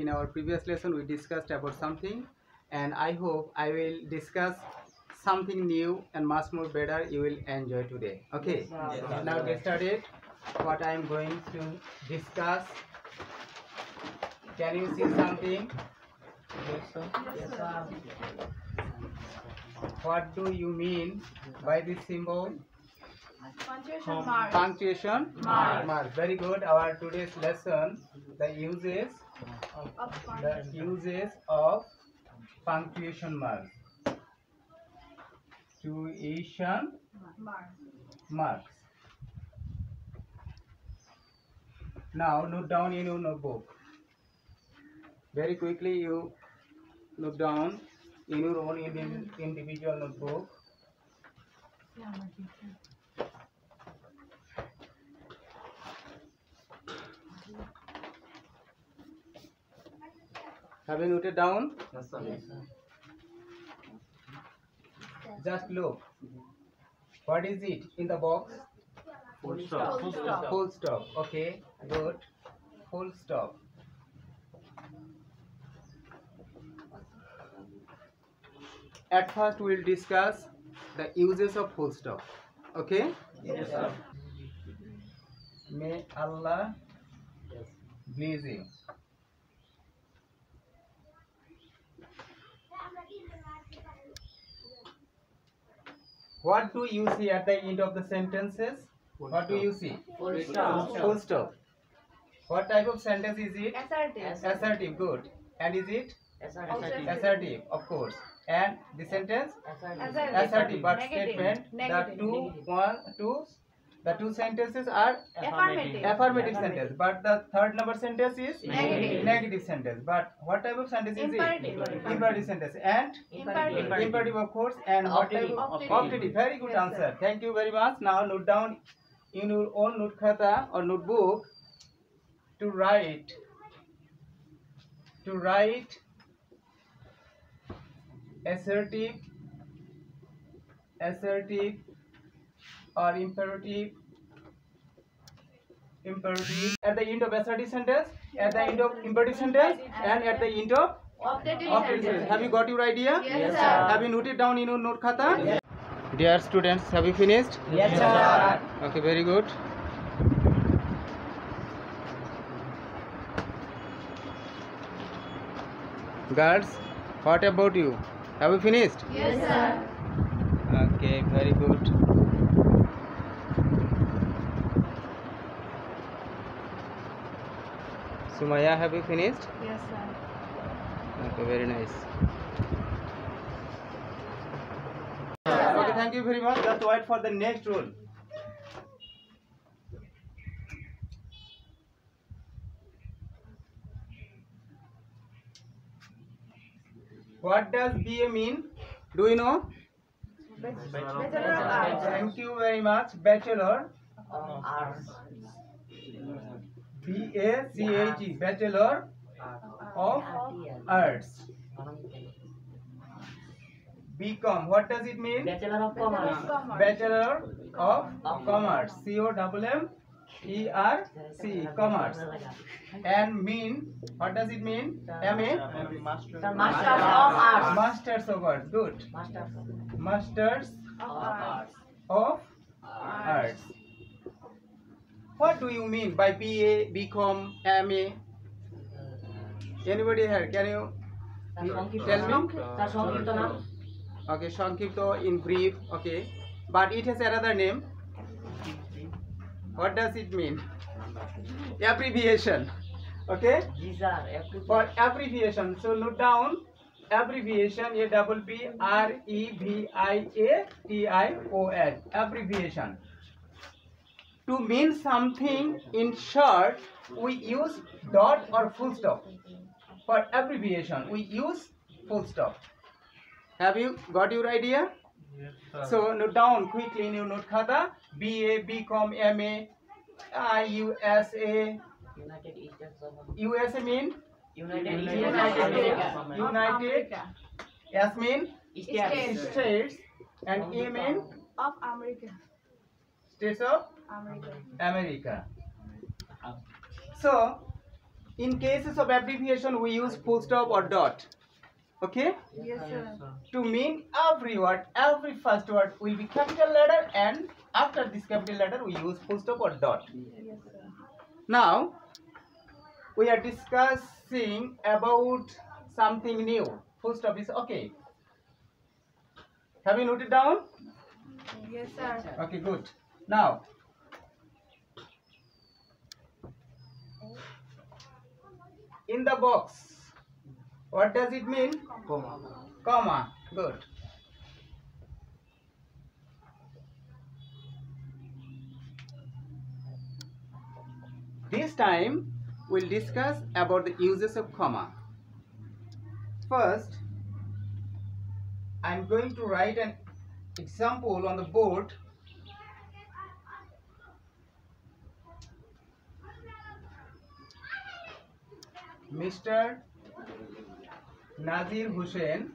In our previous lesson, we discussed about something and I hope I will discuss something new and much more better you will enjoy today. Okay, yes, now get started. What I am going to discuss. Can you see something? Yes, sir. Yes, sir. What do you mean by this symbol? Punctuation mark. Punctuation mark. mark. Very good. Our today's lesson, the uses the uses of punctuation marks punctuation marks now note down in your notebook very quickly you look down in your own individual notebook Have you noted down? Yes, sir. Yes, sir. Just look. What is it in the box? Full stop. Full stop. Full stop. Okay, good. Full stop. At first, we'll discuss the uses of full stop. Okay? Yes, sir. May Allah bless you. What do you see at the end of the sentences? what do you see? Full stop. What type of sentence is it? Assertive. Assertive. Good. And is it? Assertive. Assertive. Of course. And the sentence? Assertive. Assertive. But statement. Negative. The two, one, two the two sentences are affirmative, affirmative, sentence, but the third number sentence is negative, negative sentence. But what type of sentence imperative. is it? Imperative sentence and imperative, imperative of course, and what type of optative? Very good yes, answer. Sir. Thank you very much. Now note down in your own note khata or notebook to write to write assertive assertive or imperative imperative at the end of assertive sentence at the end of imperative sentence and at the end of have you got your idea yes sir have you noted down in your note khata yes. dear students have you finished yes sir okay very good girls what about you have you finished yes sir okay very good Sumaya, have you finished? Yes, sir. Okay, very nice. Okay, thank you very much. Just wait for the next rule. What does BA mean? Do you know? Bachelor. Thank you very much. Bachelor. Of Arts. B A C H E Bachelor of Arts. BCom. What does it mean? Bachelor of Commerce. Bachelor of Commerce. C O M M E R C Commerce. And mean. What does it mean? M A. Masters of Arts. Masters of Arts. Good. Masters. Masters of Arts. Of Arts. What do you mean by BA, BCom, MA? Anybody here? Can you tell me? Okay, Shankirto in brief. Okay, but it has another name. What does it mean? Abbreviation. Okay. These are for abbreviation. So look down. Abbreviation. A double B R E V I A T I O N. Abbreviation. To mean something in short, we use dot or full stop. For abbreviation, we use full stop. Have you got your idea? Yes, so note down quickly in your note khata. BA, BCom, MA, IUSA. USA mean? United, United, United, United S mean? States. States. And A mean? Of America. States of? America. So, in cases of abbreviation, we use full stop or dot. Okay? Yes, sir. To mean every word, every first word will be capital letter and after this capital letter, we use full stop or dot. Yes, sir. Now, we are discussing about something new. Full stop is okay. Have you noted down? Yes, sir. Okay, good. Now, in the box. What does it mean? Comma. Comma. Good. This time we'll discuss about the uses of comma. First, I'm going to write an example on the board Mr. Nazir Hussain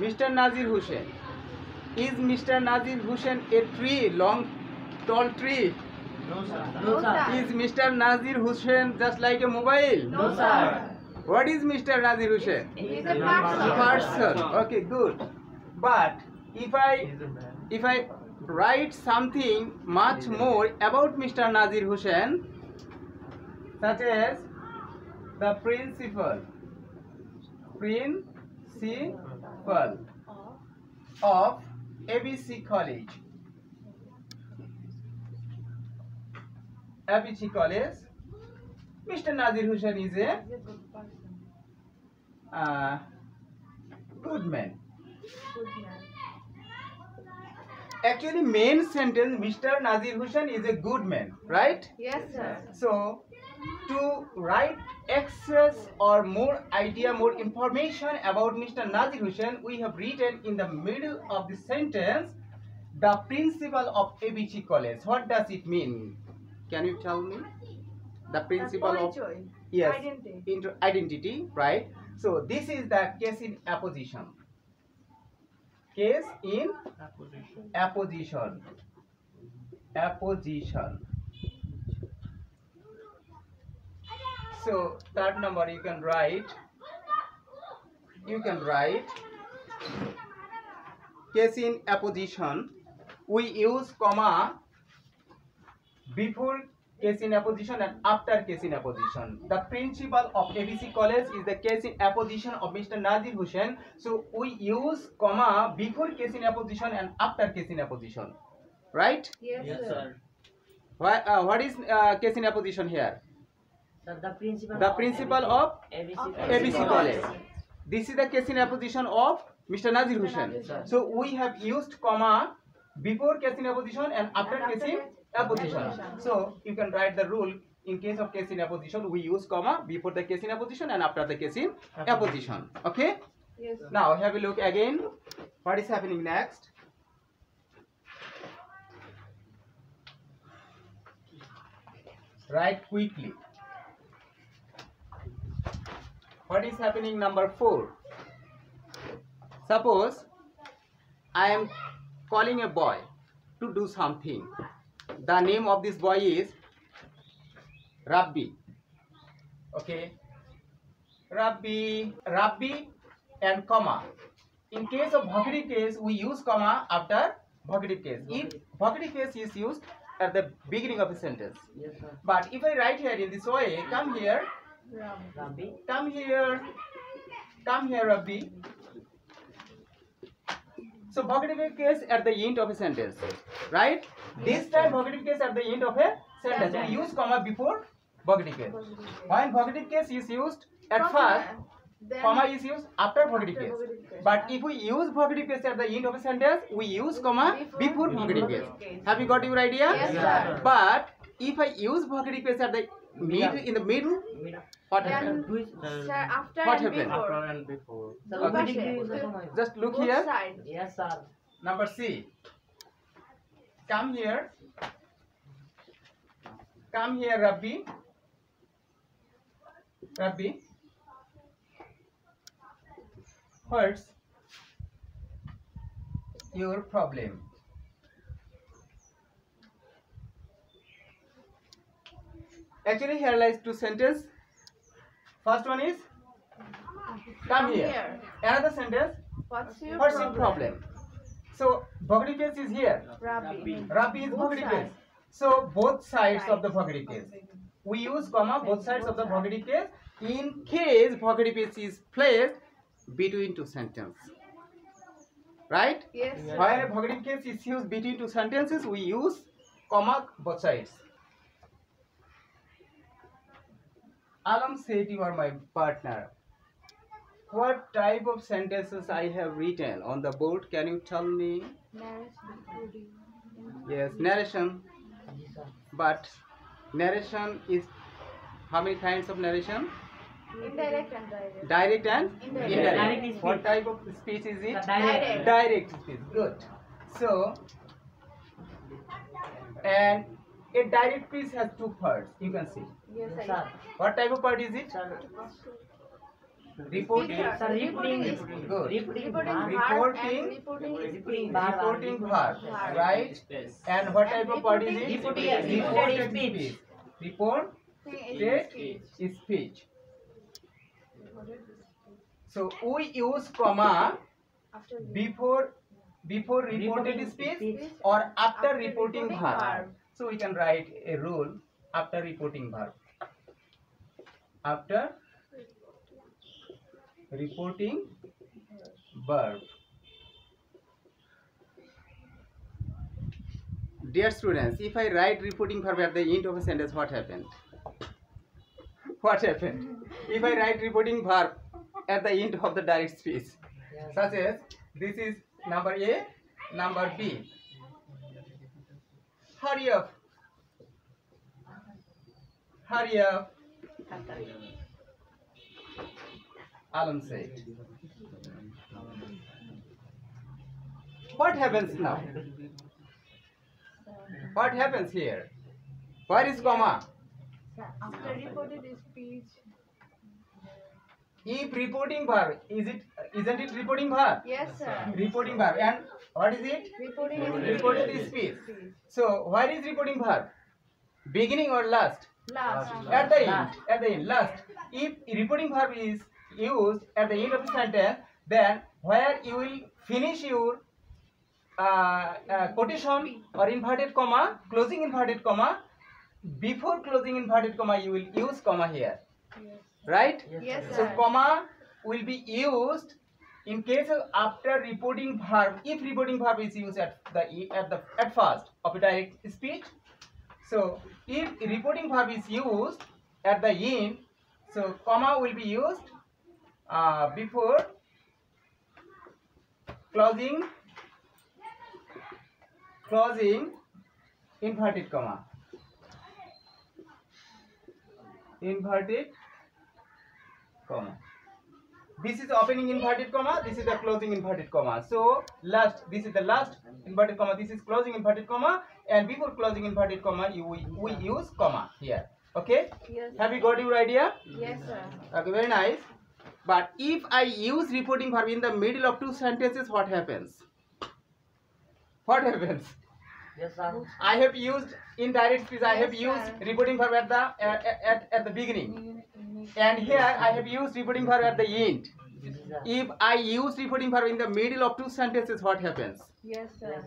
Is Mr. Nazir Hussain a tree, long, tall tree? No, sir. No, sir. Is Mr. Nazir Hussain just like a mobile? No, sir. What is Mr. Nazir Hussain? He is a person. Okay, good. But if I write something much more about Mr. Nazir Hussain, such as the principle, principle of ABC College, ABC College. Mr. Nazir Hussain is a uh, good man. Good man. actually main sentence Mr. Nazir Hussain is a good man, right? Yes, sir. So, to write excess or more idea, more information about Mr. Nazir Hussain, we have written in the middle of the sentence the principal of ABC College. What does it mean? Can you tell me? The principal of yes, identity. identity, right? So this is the case in apposition. Case in apposition apposition so third number you can write you can write case in apposition we use comma before case apposition and after case apposition. The principal of ABC College is the case apposition of Mr. Nazir Hussain. So we use comma before case apposition and after case apposition. Right? Yes, yes sir. sir. Why, uh, what is uh, case apposition here? Sir, the principal, the principal of, ABC, of ABC, ABC College. This is the case apposition of Mr. Nazir Hussain. So we have used comma before case apposition and after and case in apposition. So you can write the rule in case of case in apposition we use comma before the case in apposition and after the case in apposition. Okay. Yes. Now have a look again. What is happening next? Write quickly. What is happening number four? Suppose I am calling a boy to do something the name of this boy is Rabbi. Okay. Rabbi, Rabbi and comma. In case of Bhakri case, we use comma after Bhakri case. If Bhakri case is used at the beginning of a sentence. Yes, sir. But if I write here in this way, come here, Rabbi. come here, come here Rabbi. So vocative case at the end of a sentence, right? This time vocative case at the end of a sentence. We use comma before vocative case. When vocative case is used at first, comma is used after vocative case. But if we use vocative case at the end of a sentence, we use comma before vocative case. Have you got your idea? Yes, sir. But if I use vocative case at the mid in the middle What happened? Uh, after what and happened? Before. After and before. Okay. Just look Both here. Sides. Yes, sir. Number C. Come here. Come here, Rabbi. Rabbi. First, your problem? Actually, here lies two sentences. First one is come here. Another sentence. What's your, problem? So, problem? So is here. Rabbi. is bracket. case So both sides of the case. We use comma both sides of the case in case case is placed between two sentences. Right? Yes. Where case is used between two sentences, we use comma both sides. Alam said you are my partner. What type of sentences I have written on the board? Can you tell me? Narration. Yes, narration. But narration is how many kinds of narration? Indirect and direct. Direct and indirect. indirect. indirect what type of speech is it? Direct. Direct speech. Good. So, and a direct piece has two parts. You can see. Yes, sir. What type of part is it? Reporting. Sir, reporting is good. Reporting reporting reporting part. Right. And what type of part is it? Reporting. reporting speech. Report. Speech. So we use comma before before reported speech or after reporting verb. So we can write a rule after reporting verb. After reporting verb. Dear students, if I write reporting verb at the end of a sentence, what happened? What happened? If I write reporting verb at the end of the direct speech, such as this is number A, number B, Hurry up. Hurry up. Alan said. What happens now? What happens here? Where is comma? After reported speech. If reporting verb, is it isn't it reporting verb? Yes, sir. Reporting verb and what is it? Reporting Reported, is speech. So, where is reporting verb? Beginning or last? Last. At the end. At the end. Last. If reporting verb is used at the end of the sentence, then where you will finish your uh, uh, quotation or inverted comma, closing inverted comma, before closing inverted comma, you will use comma here. Right? Yes. Sir. So, comma will be used in case of after reporting verb, if reporting verb is used at the at the at first of a direct speech, so if reporting verb is used at the end, so comma will be used uh, before closing closing inverted comma inverted comma this is opening inverted comma this is the closing inverted comma so last this is the last inverted comma this is closing inverted comma and before closing inverted comma you we, we use comma here okay yes. have you got your idea yes sir okay very nice but if i use reporting verb in the middle of two sentences what happens what happens yes sir i have used indirect speech i have used reporting verb at the uh, at, at the beginning and here I have used reporting verb at the end. If I use reporting verb in the middle of two sentences, what happens? Yes, sir.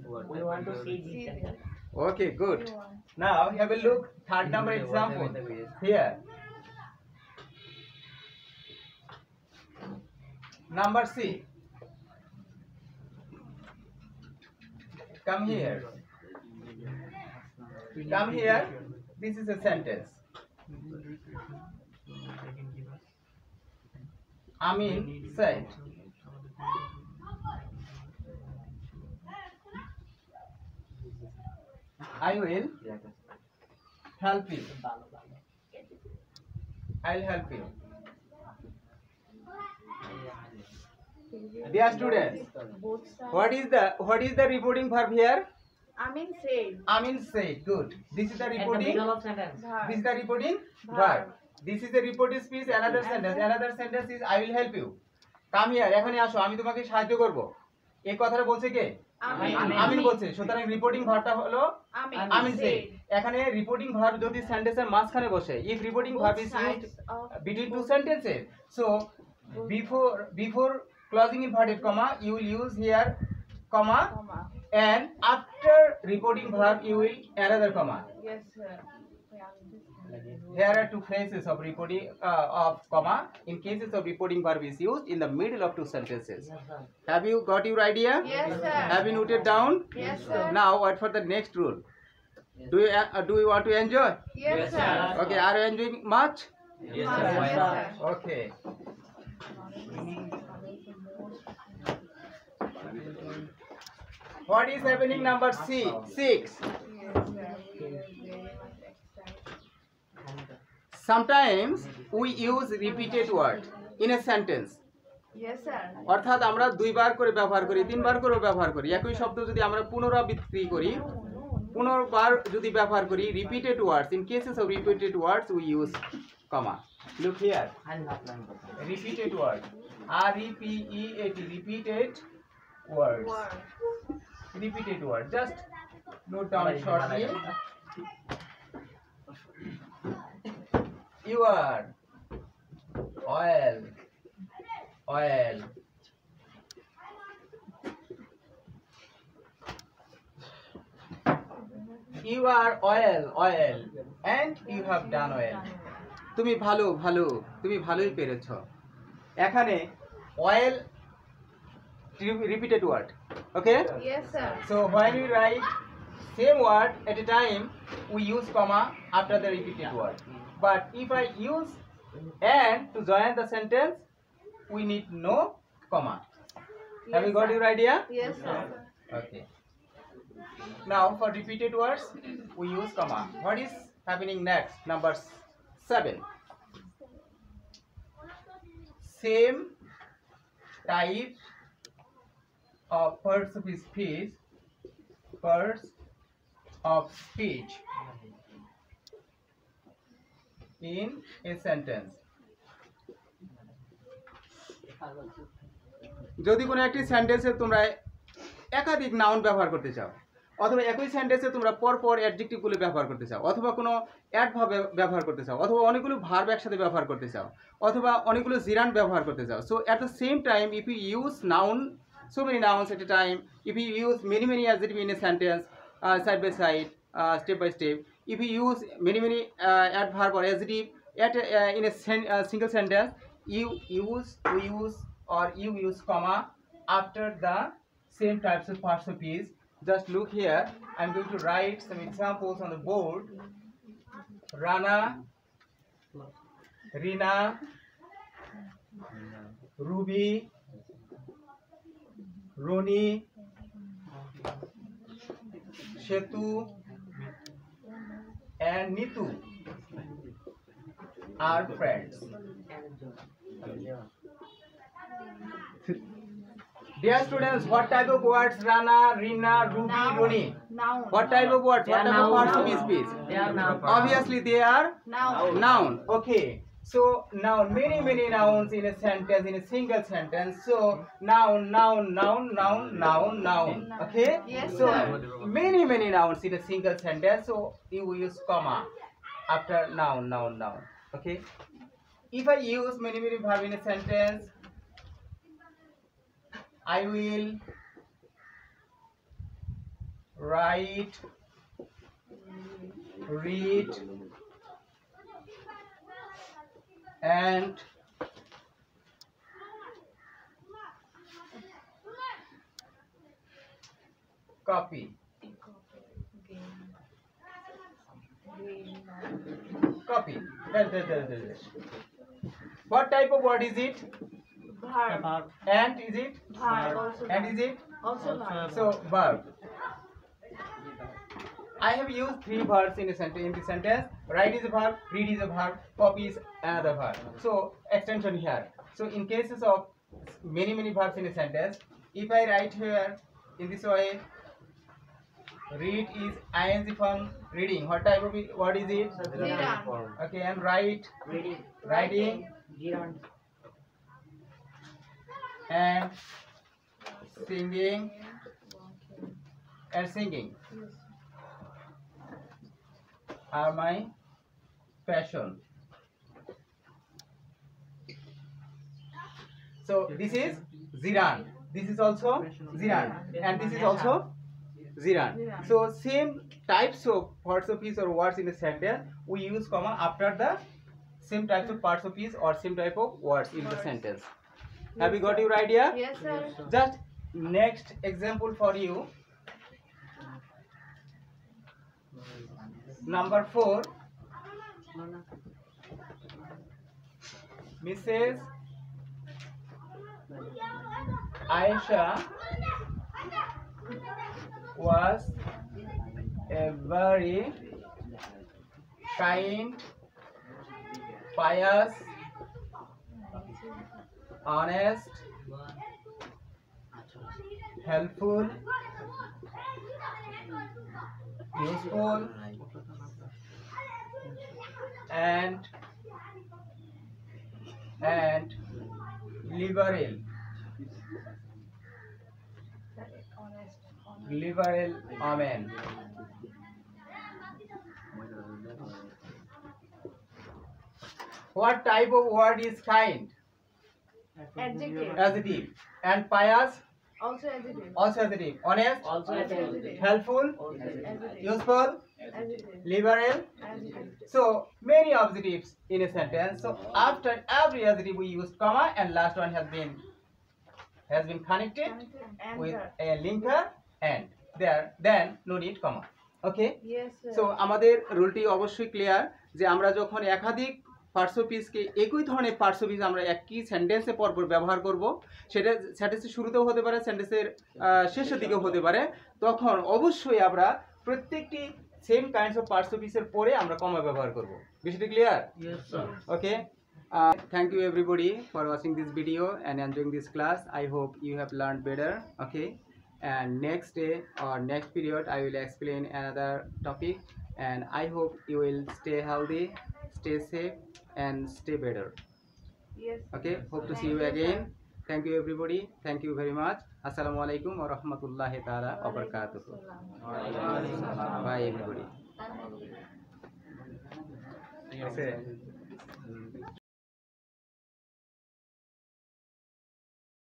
We want to see this. Okay, good. Now have a look. Third number example here. Number C. Come here. Come here. This is a sentence. Amin said I will help you. I'll help you. Dear students, what is the what is the reporting verb here? Amin said. Amin said. Good. This is the reporting. The sentence. This is the reporting Bhar. Bhar. This is the reporting speech. Another sentence. Another sentence is I will help you. Come here এখানে আসো আমি তোমাকে সাহায্য করব এই কথাটা বলছে কে আমিন বলছে সুতরাং রিপোর্টিং ভার্বটা হলো আমিন সে এখানে রিপোর্টিং ভার্ব যদি সেন্টেন্সের মাঝখানে বসে if reporting verb is used between two sentences so before before closing inverted comma you will use here comma And after reporting verb, you will another comma. Yes, sir. There are two phrases of reporting uh, of comma. In cases of reporting verb is used in the middle of two sentences. Yes, Have you got your idea? Yes, sir. Have you noted down? Yes, sir. Now, what for the next rule? Yes. Do you uh, do you want to enjoy? Yes, sir. Okay, are you enjoying much? Yes, sir. Yes, sir. Okay. What is happening number C? Six. Sometimes we use repeated word in a sentence. অর্থাৎ আমরা দুইবার করে ব্যবহার করি তিনবার করে ব্যবহার করি একই শব্দ যদি আমরা পুনরাবৃত্তি করি পুনর্বার যদি ব্যবহার করি repeated words in cases of repeated words we use comma look here repeated word R E P E এটি repeated word repeated word. Just note down shortly. You are oil, oil. You are oil, oil, and you have done oil. তুমি ভালো ভালো তুমি ভালোই পেরেছ এখানে oil repeated word Okay? Yes, sir. So when we write same word at a time, we use comma after the repeated word. But if I use and to join the sentence, we need no comma. Yes, Have you got sir. your idea? Yes, sir. Okay. Now for repeated words, we use comma. What is happening next? Number 7. Same type of parts of speech parts of speech in a sentence যদি কোনো একটি সেন্টেন্সে তোমরা একাধিক noun ব্যবহার করতে চাও অথবা একই সেন্টেন্সে তোমরা পরপর অ্যাডজেক্টিভগুলো ব্যবহার করতে চাও অথবা কোনো অ্যাডভাবে ব্যবহার করতে চাও অথবা অনেকগুলো ভার্ব একসাথে ব্যবহার করতে চাও অথবা অনেকগুলো জিরান ব্যবহার করতে চাও so at the same time if you use noun so many nouns at a time if you use many many adjective in a sentence uh, side by side uh, step by step if you use many many uh, adverb or adjective at uh, in a sen uh, single sentence you use we use or you use comma after the same types of parts of just look here i'm going to write some examples on the board rana rina ruby Roni Setu and Nitu are friends. Dear students, what type of words Rana, Rina, Ruby, noun. Roni? Noun. What type of words? What type of words to be speech? Obviously, they are noun. Noun. Okay. So noun, many many nouns in a sentence, in a single sentence. So noun, noun, noun, noun, noun, noun. Okay. Yes, so many many nouns in a single sentence. So you use comma after noun, noun, noun. Okay. If I use many many verb in a sentence, I will write, read and copy. Copy. That, that, that, that, What type of word is it? Verb. And is it? Verb. And is it? Also verb. So verb. I have used three verbs in a sentence. In the sentence, write is a verb, read is a verb, copy is verb. So extension here. So in cases of many many verbs in a sentence, if I write here in this way, read is ing form reading. What type of it, what is it? Okay, and write reading. Writing. And singing and singing are my passions. So this is Ziran. This is also Ziran. And this is also Ziran. So same types of parts of piece or words in a sentence we use comma after the same types of parts of piece or same type of words in the sentence. Have you got your idea? Yes, sir. Just next example for you. Number four. Mrs. Aisha was a very kind, pious, honest, helpful, useful, and and liberal liberal amen. What type of word is kind? Adjective. Adjective. And pious? Also adjective. Also adjective. Honest? Also adjective. Helpful? Also adjective. Useful? Adjective. Liberal? Adjective. So many adjectives in a sentence. So after every adjective we used comma and last one has been has been connected with a linker and there then no need comma okay so আমাদের রুলটি অবশ্যই clear যে আমরা যখন একাধিক পিসকে একই ধরনের piece আমরা একই সেন্টেন্সে পরপর ব্যবহার করব সেটা সেন্টেন্সের শুরুতেও হতে পারে সেন্টেন্সের শেষের দিকেও হতে পারে তখন অবশ্যই আমরা প্রত্যেকটি সেম কাইন্ডস অফ পার্সোপিসের পরে আমরা কমা ব্যবহার করব বিষয়টি clear okay thank you everybody for watching this video and enjoying this class I hope you have learn better okay and next day or next period i will explain another topic and i hope you will stay healthy stay safe and stay better yes okay hope to see you again thank you everybody thank you very much assalamu alaikum wa rahmatullahi ta'ala wa barakatuh bye everybody